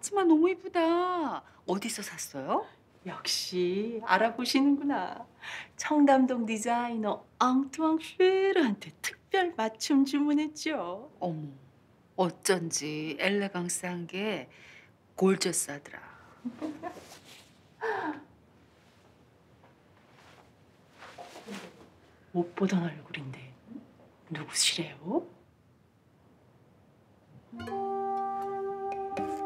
하지만 너무 이쁘다. 어디서 샀어요? 역시 알아보시는구나. 청담동 디자이너 앙투앙 쉐르한테 특별 맞춤 주문했죠. 어머, 어쩐지 엘레강스한 게 골저스하더라. 못 보던 얼굴인데 누구시래요?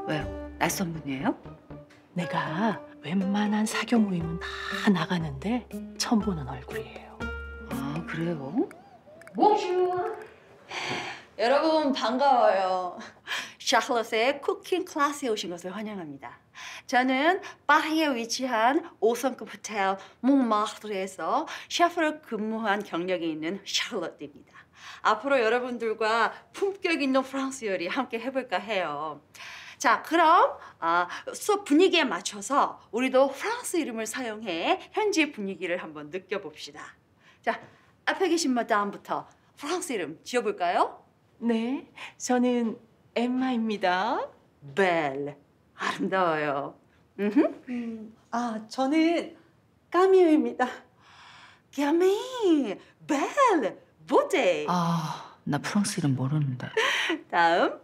왜요? 낯선 분이에요? 내가 웬만한 사교 모임은 다 나가는데 처음 보는 얼굴이에요. 아, 그래요? 여러분 반가워요. 샤클럿의 쿠킹 클래스에 오신 것을 환영합니다. 저는 파리에 위치한 5성급 호텔 몽마르트에서 셰프로 근무한 경력이 있는 샤클럿입니다. 앞으로 여러분들과 품격 있는 프랑스 요리 함께 해볼까 해요. 자, 그럼 아, 수업 분위기에 맞춰서 우리도 프랑스 이름을 사용해 현지 분위기를 한번 느껴봅시다. 자, 앞에 계신 마담부터 프랑스 이름 지어볼까요? 네, 저는 엠마입니다. 벨 아름다워요. 음흠. 음, 아, 저는 까미유입니다. 까미 벨 보테 아, 나 프랑스 이름 모르는데. 다음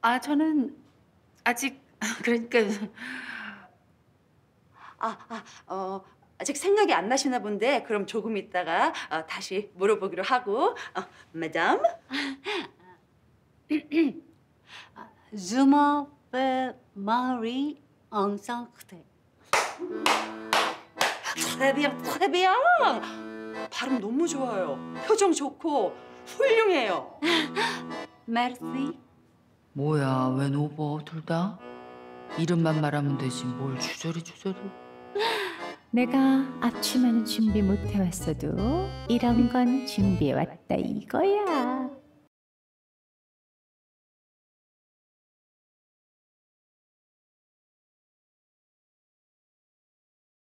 아, 저는 아직 그러니까 아, 아, 어, 아직 생각이 안 나시나 본데 그럼 조금 있다가 어, 다시 물어보기로 하고 어, 마담 Je m'appelle Marie Ensanté. 트레비앙 트레비앙 발음 너무 좋아요. 표정 좋고 훌륭해요. Merci. 뭐야, 웬 오버 둘 다? 이름만 말하면 되지 뭘 주저리 주저리. 내가 앞치마는 준비 못 해왔어도 이런 건 준비해 왔다 이거야.